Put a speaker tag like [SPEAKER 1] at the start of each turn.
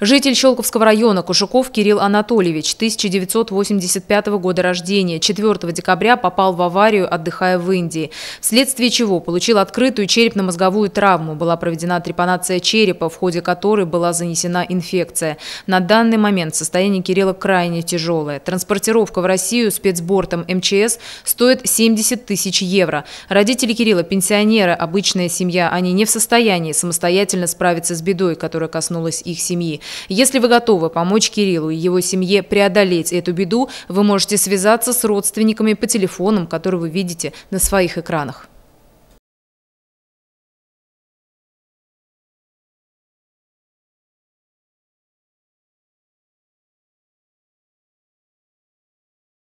[SPEAKER 1] Житель Щелковского района Кушуков Кирилл Анатольевич, 1985 года рождения, 4 декабря попал в аварию, отдыхая в Индии, вследствие чего получил открытую черепно-мозговую травму. Была проведена трепанация черепа, в ходе которой была занесена инфекция. На данный момент состояние Кирилла крайне тяжелое. Транспортировка в Россию спецбортом МЧС стоит 70 тысяч евро. Родители Кирилла – пенсионеры, обычная семья. Они не в состоянии самостоятельно справиться с бедой, которая коснулась их семьи. Если вы готовы помочь Кириллу и его семье преодолеть эту беду, вы можете связаться с родственниками по телефонам, которые вы видите на своих экранах.